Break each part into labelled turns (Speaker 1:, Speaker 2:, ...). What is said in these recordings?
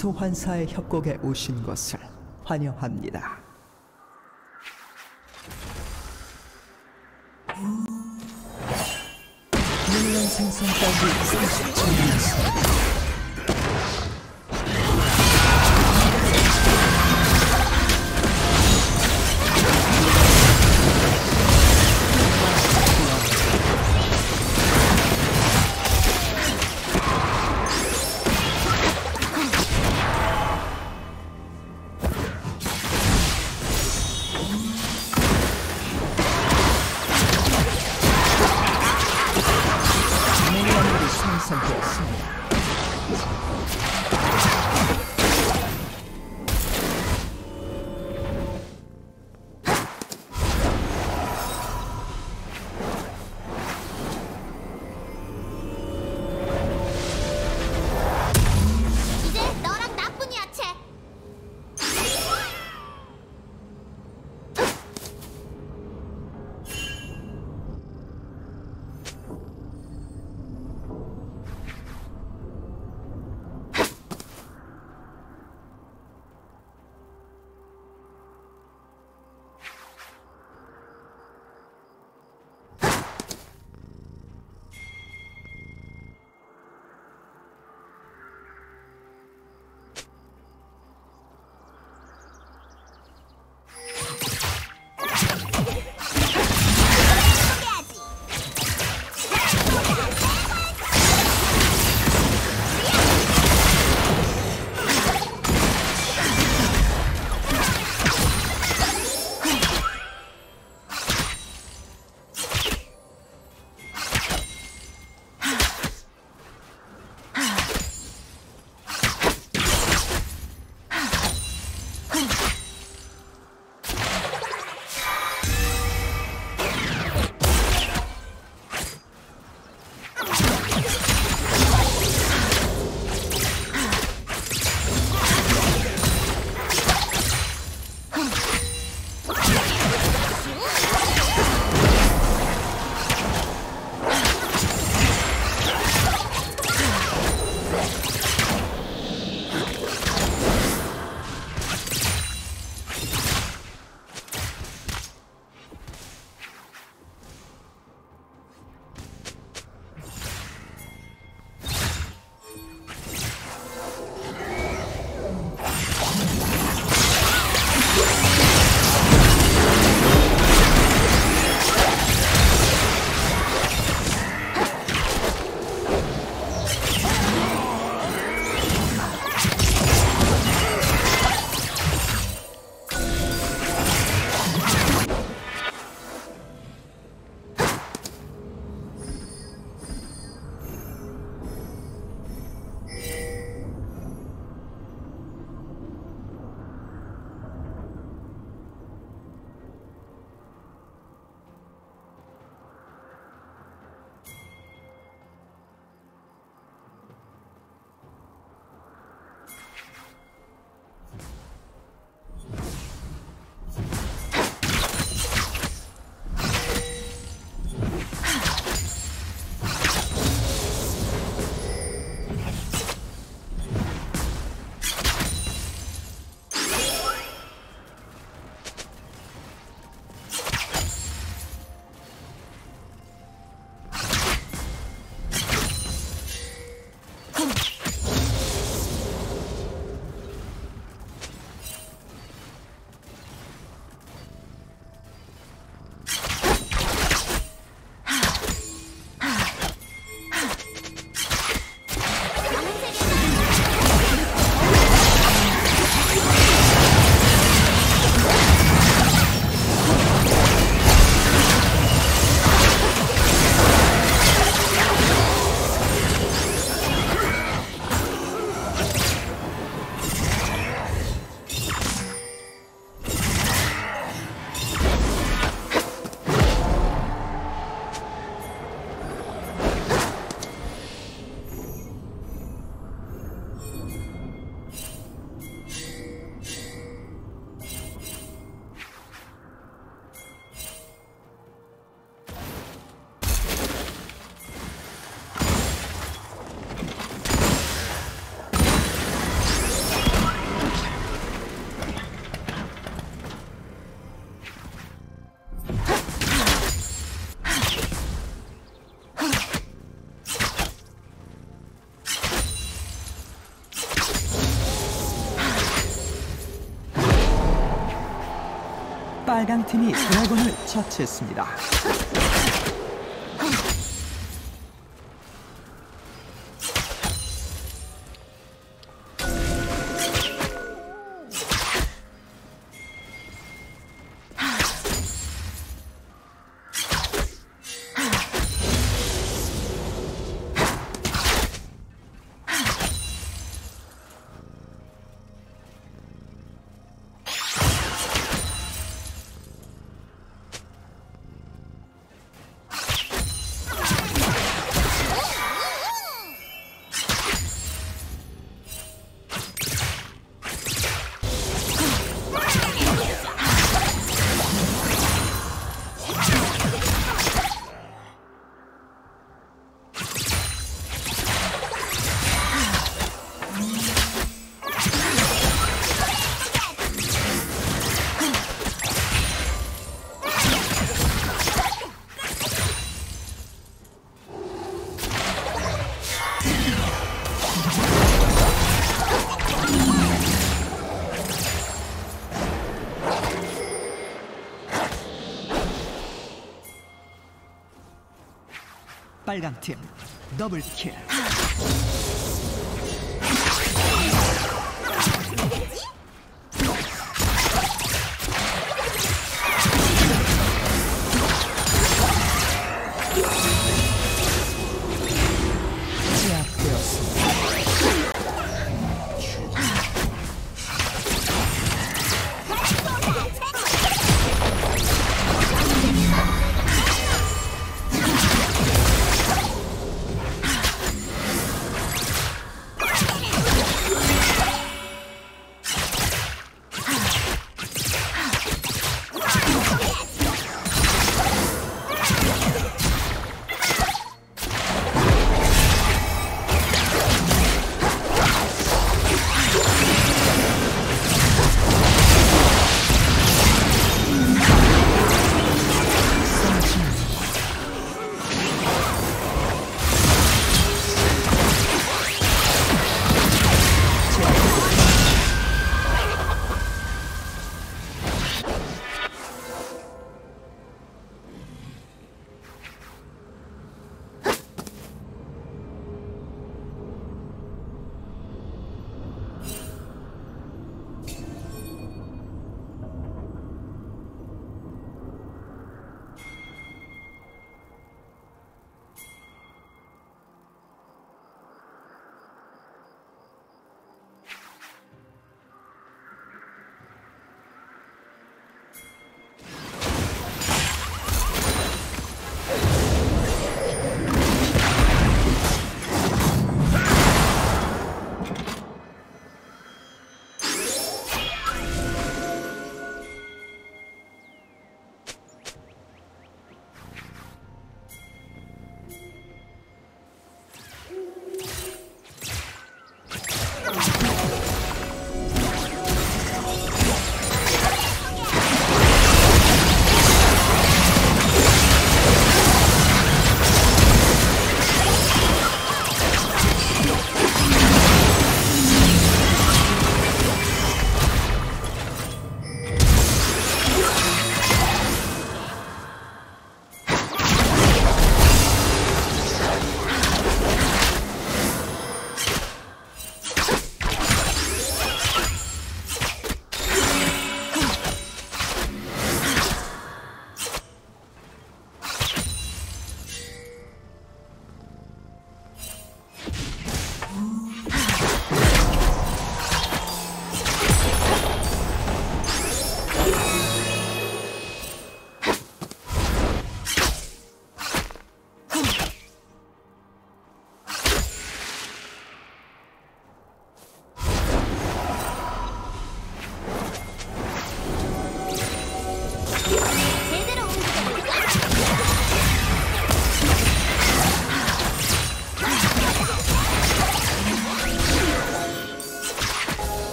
Speaker 1: 소환사의 협곡에 오신 것을 환영합니다. 물론 생성까지 30초 빨강 팀이 드래곤을 처치했습니다. 빨강 팀 더블 킬.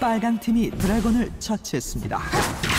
Speaker 1: 빨강 팀이 드래곤을 처치했습니다.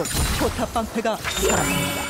Speaker 1: 곧 포탑 방패가 사라집니다.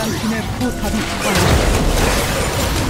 Speaker 1: 장군의 포탑이 떨어졌다.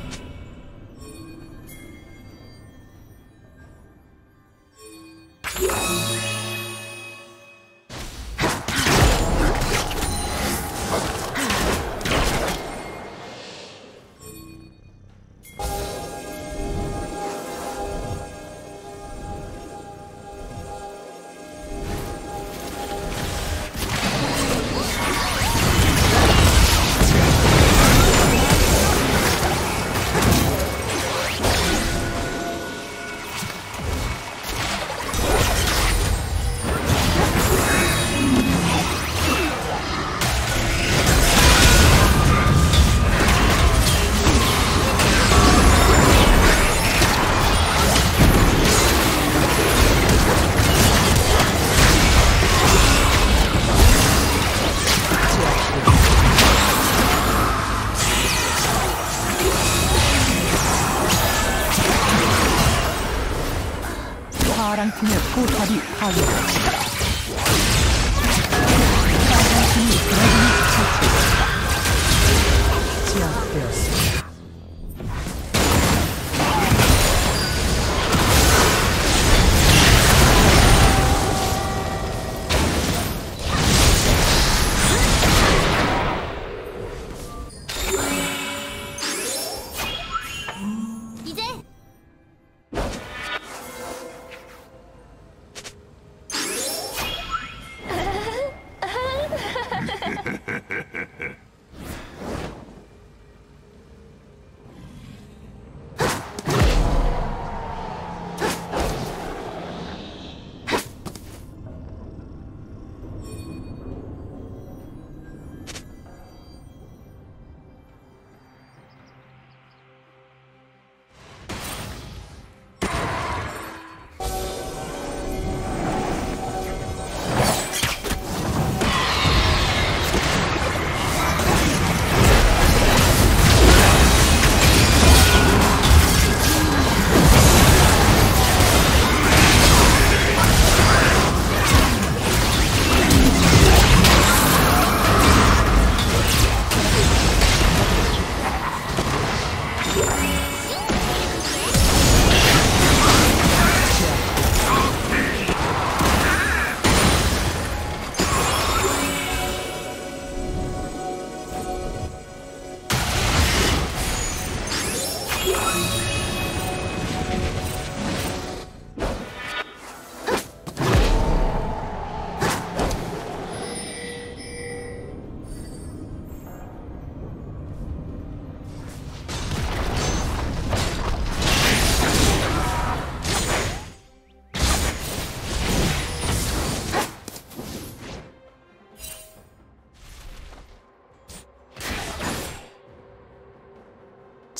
Speaker 1: 파랑 팀의
Speaker 2: 포탑이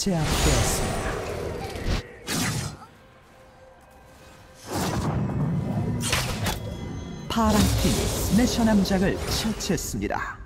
Speaker 1: 제압되었습니다. 파랑 팀이 내셔 남작을 처치했습니다.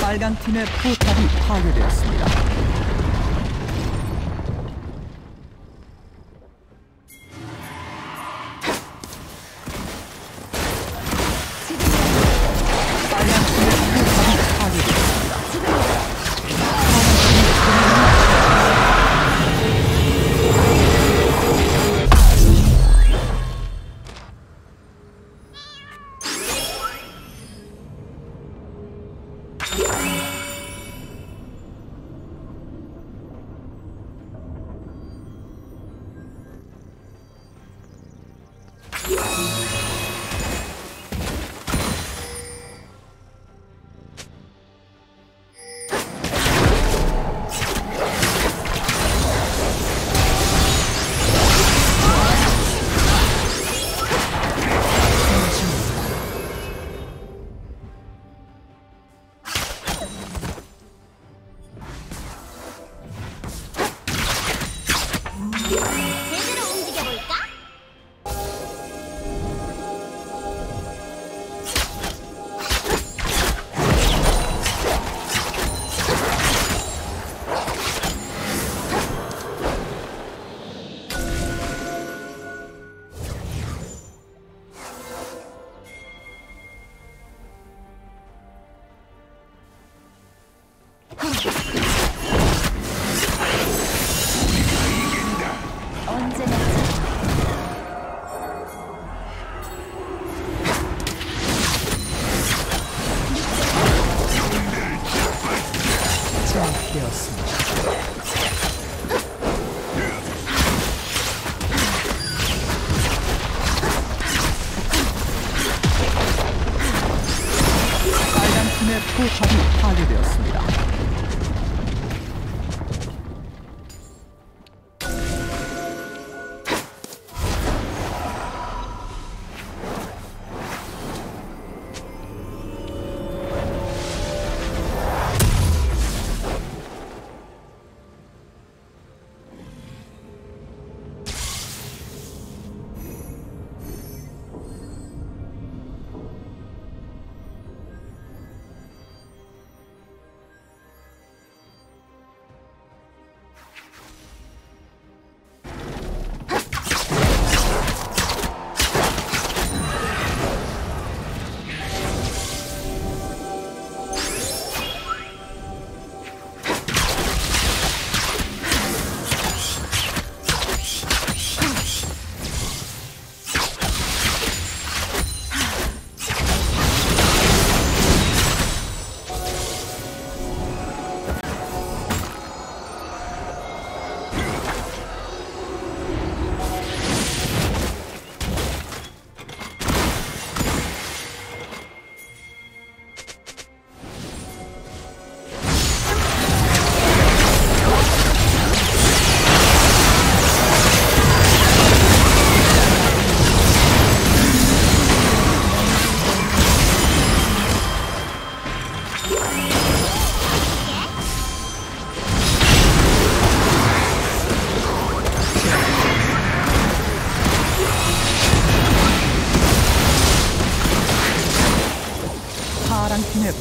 Speaker 1: 빨간 팀의 포탑이 파괴되었습니다.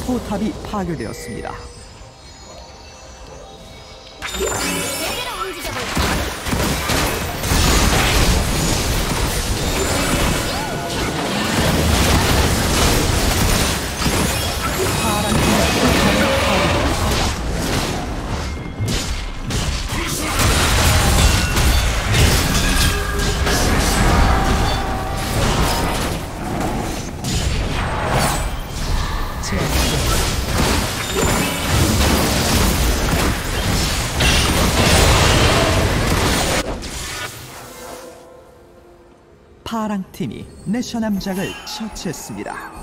Speaker 1: 포탑이 파괴되었습니다. 팀이 내셔남작을 처치했습니다.